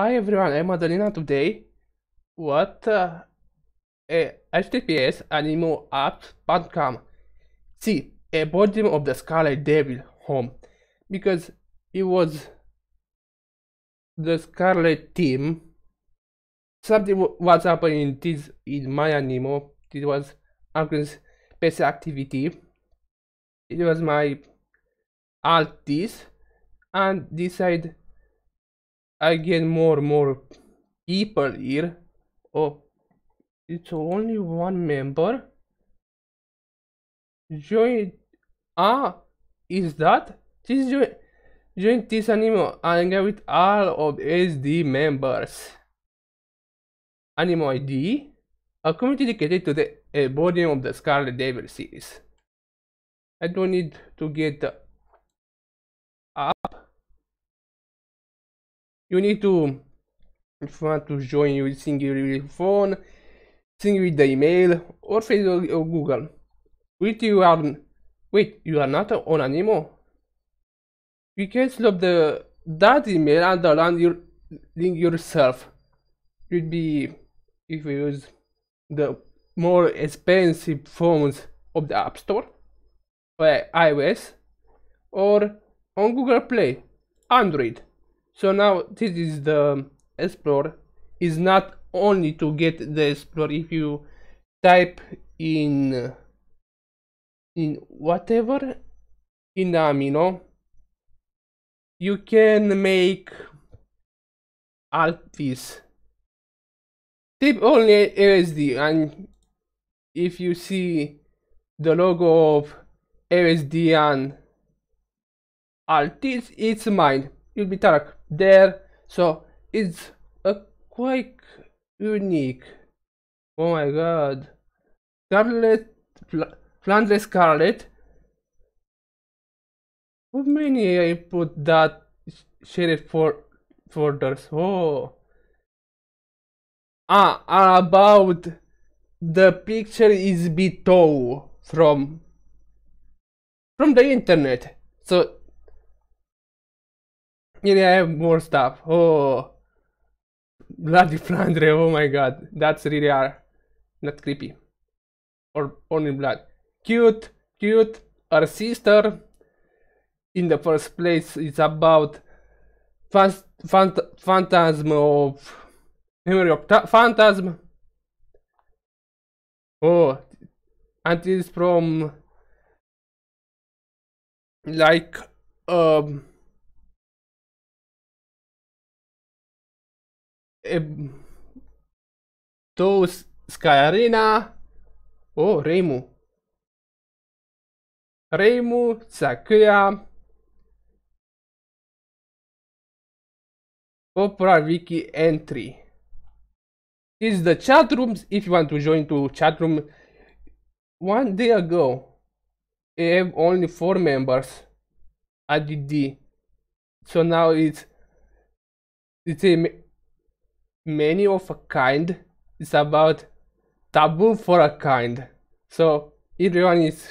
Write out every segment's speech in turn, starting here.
Hi everyone, I'm Madalena today. What uh, eh, HTTPS animoapps.com. See, a bottom of the Scarlet Devil home because it was the Scarlet team. Something was happening in this in my animo. This was Anchor's PC activity. It was my alt this and decide I get more more people here. Oh, it's only one member. Join. Ah, is that? This join. Join this animo and with all of SD members. Animo ID, a community dedicated to the uh, body of the Scarlet Devil series. I don't need to get the app. You need to, if you want to join using your phone, sing with the email or Facebook or Google. Wait, you are wait, you are not on Animo. You can slap the that email and download your link yourself. It would be if you use the more expensive phones of the App Store, or iOS, or on Google Play, Android. So now this is the Explorer. Is not only to get the Explorer if you type in in whatever in Amino you can make all this type only ASD and if you see the logo of ASD and all this it's mine you'll be dark there so it's a quite unique oh my god scarlet Flandre Scarlet. How many I put that sheriff for folders? Oh. Ah, about the picture is below from from the internet. So here I have more stuff. Oh, bloody Flandre! Oh my god, that's really are not creepy or only blood cute, cute. Our sister, in the first place, is about fast, phant phantasm of memory of phantasm. Oh, and it is from like um Eh, those Sky Arena. Oh, Reimu. Reimu, Sakuya, Opera Wiki entry. This is the chat rooms if you want to join to chat room. One day ago, I have only four members ADD. So now it's it's a many of a kind. is about taboo for a kind. So everyone is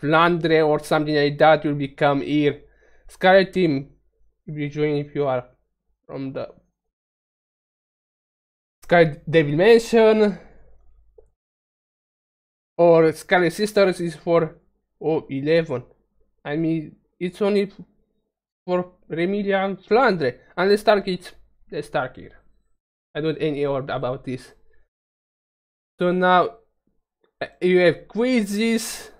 Flandre or something like that will become here. Scarlet team will join if you are from the Sky Devil Mansion or Scarlet Sisters is for oh 11. I mean it's only for Remilia and Flandre and the Stark it's the Stark here. I don't any word about this. So now you have quizzes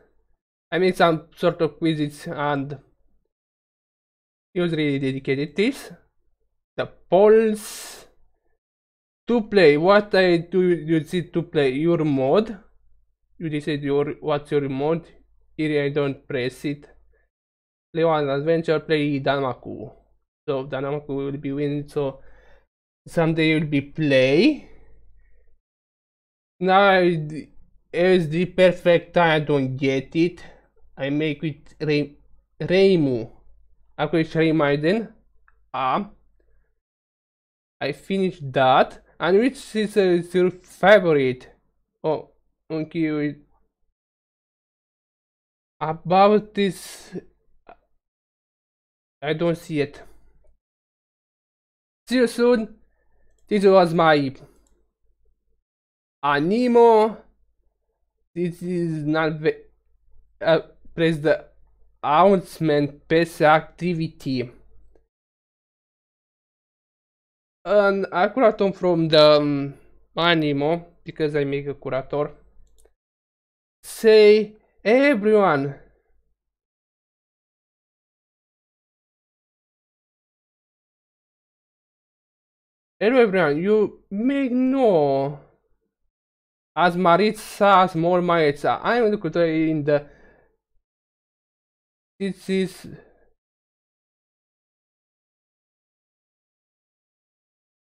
I made some sort of quizzes and was dedicated this. The polls to play. What I do you see to play your mode. You decide your what's your mode. Here I don't press it. Play one adventure, play Danmaku. So Danmaku will be winning, so someday it will be play. Now is the perfect time I don't get it. I make with Re Reimu. Acquisition Remaiden. Ah. I finished that. And which is uh, your favorite? Oh, okay. About this, I don't see it. See you soon. This was my Animo. This is not uh, press the announcement PC activity. An accuraton from the um, Animo because I make a curator. Say everyone Hello everyone, you may know as Maritza, small Maritza. I am the in the this is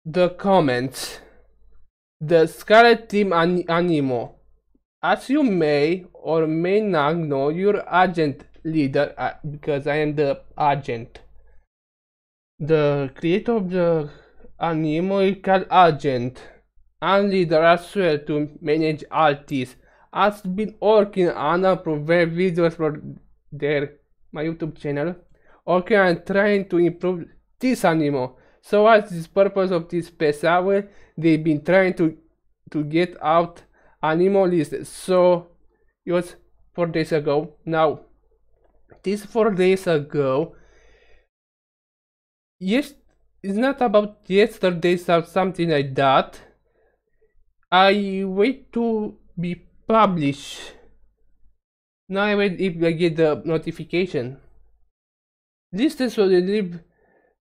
the comments. The Scarlet Team an Animo. As you may or may not know, your agent leader, uh, because I am the agent. The creator of the Animoical agent and leader as well to manage all this has been working on a provide videos for their my YouTube channel working on trying to improve this animal. So what's the purpose of this special? They've been trying to to get out animo list. So it was four days ago. Now this four days ago yes it's not about yesterday's or something like that. I wait to be published. Now I wait if I get the notification. This is what live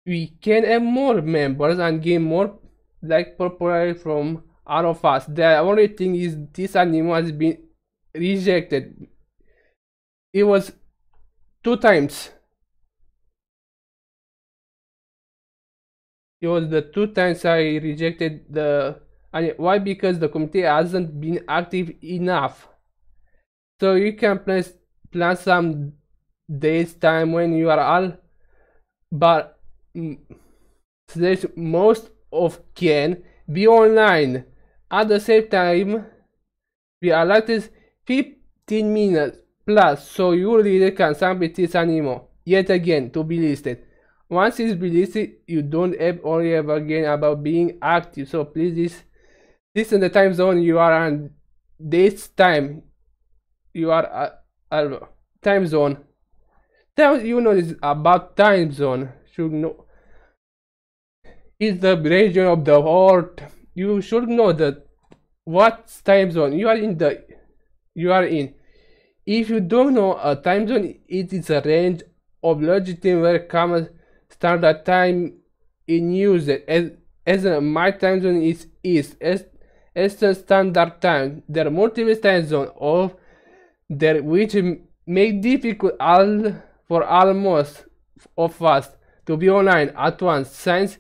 we can add more members and gain more like popularity from all of us. The only thing is this anime has been rejected. It was two times it was the two times I rejected the and why? Because the committee hasn't been active enough. So you can plan plan some days time when you are all but there's most of can be online. At the same time we allotted 15 minutes plus so you really can submit this anymore. Yet again to be listed once it's released, you don't have only ever again about being active. So please this this in the time zone you are on this time you are at, at time zone. Tell you know this about time zone should know is the region of the world. You should know that what time zone you are in the you are in. If you don't know a time zone, it is a range of longitude where common standard time in use as, as my time zone is east as Eastern Standard Time. There are multiple time zones of there which make difficult all for almost of us to be online at once since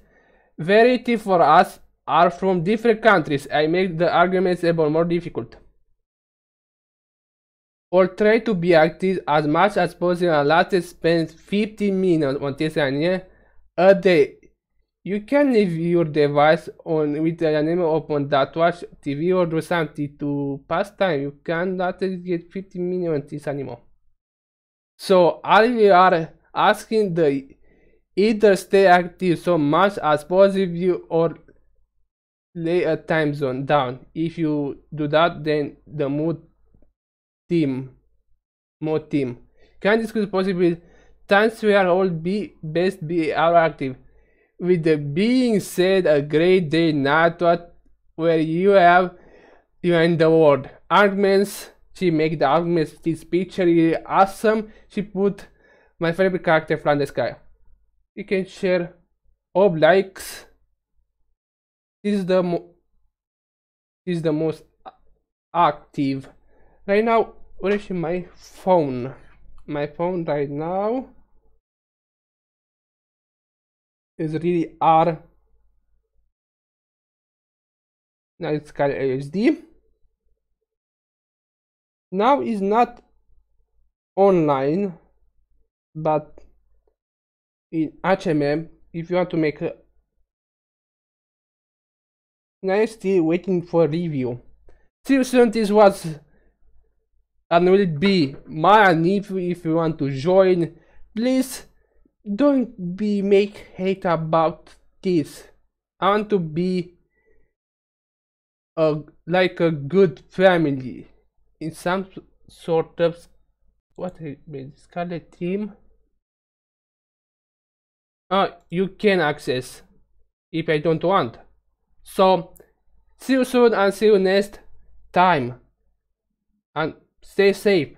variety for us are from different countries. I make the arguments about more difficult or try to be active as much as possible and last spend 15 minutes on this anime a day. You can leave your device on with the anime open that watch TV or do something to pass time. You cannot get 15 minutes on this anime. So all we are asking the either stay active so much as possible or lay a time zone down. If you do that, then the mood team. More team. Can possible times we are all be best be our active? With the being said a great day not what where you have you in the world. Arguments. She make the arguments. This picture is awesome. She put my favorite character from the sky. You can share all likes. This is the this is the most active. Right now is my phone? My phone right now is really R. Now it's called ASD now is not online but in HMM if you want to make a now still waiting for review. Still soon this was and will it be my if if you want to join? Please don't be make hate about this. I want to be a like a good family. In some sort of what scarlet team? Uh, you can access if I don't want. So see you soon and see you next time. And stay safe